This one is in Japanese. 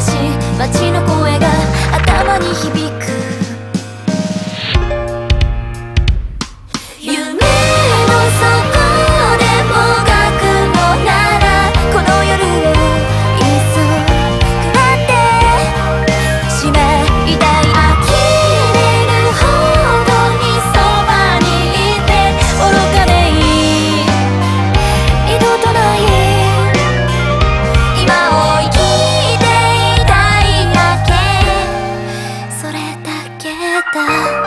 し街の声た。